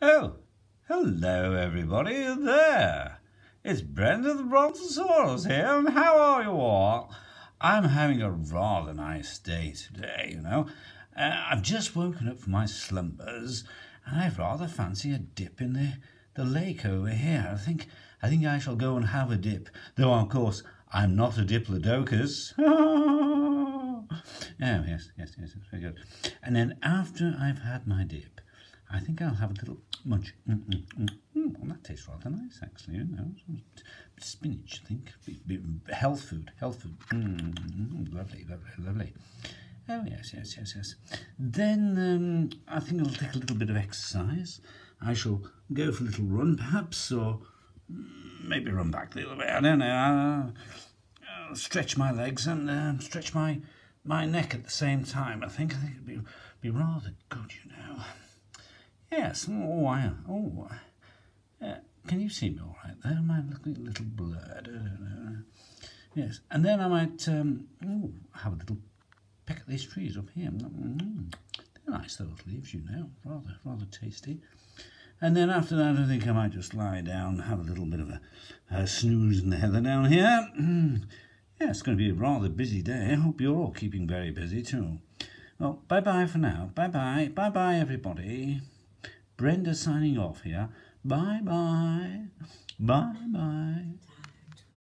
Oh, hello everybody there. It's Brenda the Brontosaurus here, and how are you all? I'm having a rather nice day today, you know. Uh, I've just woken up from my slumbers, and I rather fancy a dip in the, the lake over here. I think I think I shall go and have a dip, though of course I'm not a diplodocus. oh yes, yes, yes, very good. And then after I've had my dip, I think I'll have a little munch. Mm, mm, mm, mm. Well, that tastes rather nice, actually. You know, spinach, I think. Health food, health food. Lovely, lovely, lovely. Oh, yes, yes, yes, yes. Then um, I think I'll take a little bit of exercise. I shall go for a little run, perhaps, or maybe run back the other way. I don't know. I'll, I'll stretch my legs and uh, stretch my my neck at the same time. I think I think it'd be be rather good, you know. Yes. Oh, I, oh. Uh, can you see me all right there? Am I looking a little blurred? Yes. And then I might um, ooh, have a little peck at these trees up here. Mm, they're nice those leaves, you know. Rather, rather tasty. And then after that, I think I might just lie down, and have a little bit of a, a snooze in the heather down here. yeah, it's going to be a rather busy day. I hope you're all keeping very busy too. Well, bye-bye for now. Bye-bye. Bye-bye, everybody. Brenda signing off here. Bye bye. Bye bye.